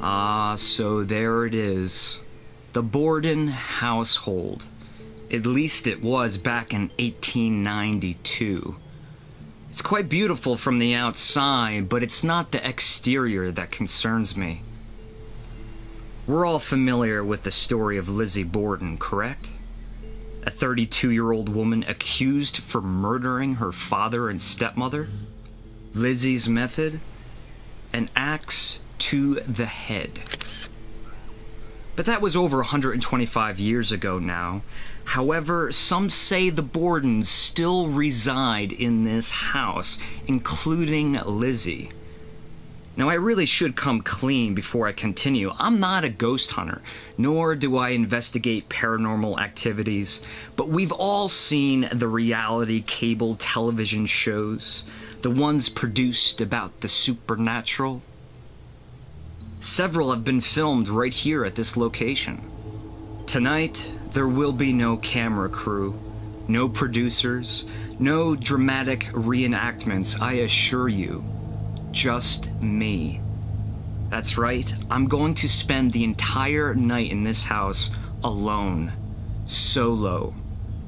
Ah, so there it is. The Borden household. At least it was back in 1892. It's quite beautiful from the outside, but it's not the exterior that concerns me. We're all familiar with the story of Lizzie Borden, correct? A 32 year old woman accused for murdering her father and stepmother? Lizzie's method? An axe to the head. But that was over 125 years ago now. However, some say the Bordens still reside in this house, including Lizzie. Now, I really should come clean before I continue. I'm not a ghost hunter, nor do I investigate paranormal activities, but we've all seen the reality cable television shows, the ones produced about the supernatural. Several have been filmed right here at this location. Tonight, there will be no camera crew, no producers, no dramatic reenactments, I assure you. Just me. That's right, I'm going to spend the entire night in this house alone, solo,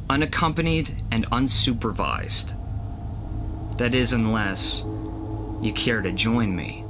unaccompanied and unsupervised. That is, unless you care to join me.